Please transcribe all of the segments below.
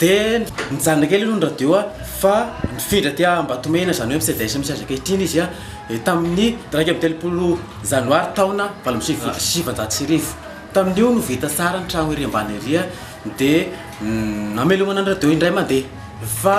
Dia nijanona kely aloha ny radio a, fa nifindra aty Ambatomena, izany hoe CDS misy azy ankehitriny izy a, dia tamin'ny iraika amby telopolo janoary taona valo amby sivifolo sy sivinjato sy arivo. Tamin'io no vita tsara ny trano ery ambany ery a, dia namelomana ny radio indray mandeha, fa.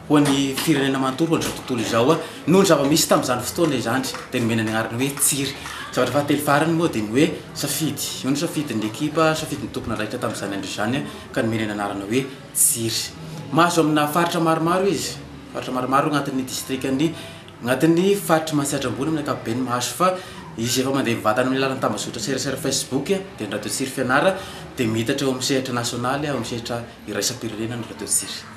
Ho an'ny firenena manontolo amin'izao tontolo izao, noho ny zava-misy tamin'izany fotoana izany, dia nomena ny anarana hoe Tsiry. Ny zavatra fahatelo farany moa dia ny hoe Safidy. Io no safidin'ny ekipa, safidin'ny tompon'andraikitra tamin'izany andro izany, ka nomena ny anarana hoe Tsiry. Mahazo amina faritra maromaro izy, faritra maromaro agnatin'ny distrikan'i, agnatin'ny faritry Matsiatra Ambony amin'ny ankapobeny no mahazo fa izy efa mandeha mivantana amin'ny alalan'ny tambazotra serasera Facebook dia ny Radio Tsiry Fianara dia miitatra eo amin'ny sehatra nasionaly, eo amin'ny sehatra iraisam-pirenena ny Radio Tsiry.